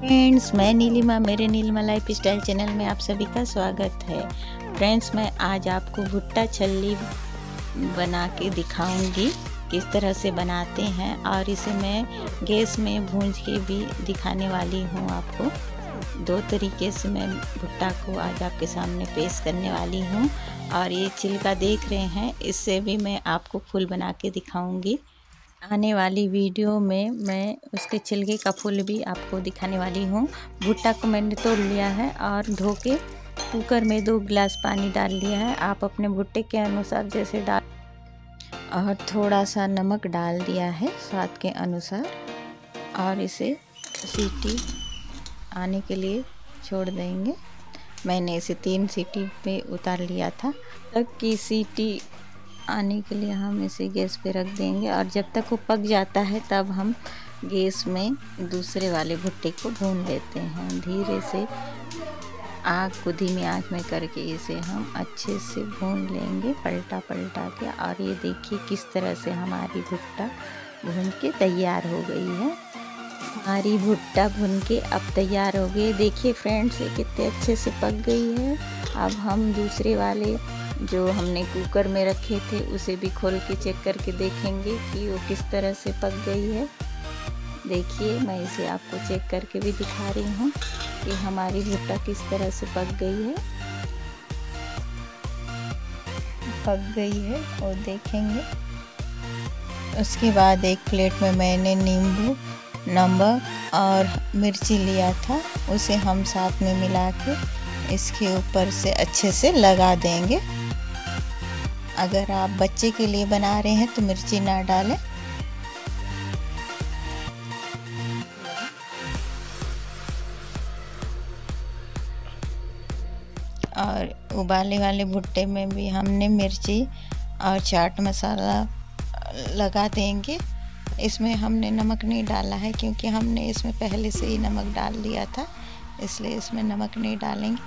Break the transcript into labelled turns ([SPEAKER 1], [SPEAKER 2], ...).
[SPEAKER 1] Friends मैं नीलिमा, मेरे Nilima life style channel में आप सभी का स्वागत है। फ्रेंड्स मैं आज आपको भुट्टा छल्ली बना के दिखाऊँगी, किस तरह से बनाते हैं, और इसे मैं गैस में भूंज के भी दिखाने वाली हूँ आपको। दो तरीके से मैं भुट्टा को आज आपके सामने पेश करने वाली हूँ और ये छिलका देख रहे हैं, इससे भी मैं आपको फूल बना के दिखाऊँगी। आने वाली वीडियो में मैं उसके छिलके का फूल भी आपको दिखाने वाली हूँ। भुट्टा को मैंने तोड़ लिया है और धो के कुकर में दो गिलास पानी डाल लिया है। आप अपने भुट्टे के अनुसार जैसे डाल और थोड़ा सा नमक डाल दिया है स्वाद के अनुसार और इसे सीटी आने के लिए छोड़ देंगे। मैंने इसे तीन सीटी पे उतार लिया था। तक की सीटी आने के लिए हम इसे गैस पे रख देंगे और जब तक वो पक जाता है तब हम गैस में दूसरे वाले भुट्टे को भून लेते हैं। धीरे से आग को धीमी आँच में करके इसे हम अच्छे से भून लेंगे पलटा पलटा के। और ये देखिए किस तरह से हमारी भुट्टा भून के तैयार हो गई है। हमारी भुट्टा भुन के अब तैयार हो गई। देखिए फ्रेंड्स ये कितने अच्छे से पक गई है। अब हम दूसरे वाले जो हमने कुकर में रखे थे, उसे भी खोल के चेक करके देखेंगे कि वो किस तरह से पक गई है। देखिए, मैं इसे आपको चेक करके भी दिखा रही हूँ कि हमारी भुट्टा किस तरह से पक गई है। पक गई है और देखेंगे। उसके बाद एक प्लेट में मैंने नींबू नमक और मिर्ची लिया था, उसे हम साथ में मिला के इसके ऊपर से अच्छे से लगा देंगे। अगर आप बच्चे के लिए बना रहे हैं तो मिर्ची ना डालें। और उबाले वाले भुट्टे में भी हमने मिर्ची और चाट मसाला लगा देंगे। इसमें हमने नमक नहीं डाला है क्योंकि हमने इसमें पहले से ही नमक डाल दिया था, इसलिए इसमें नमक नहीं डालेंगे।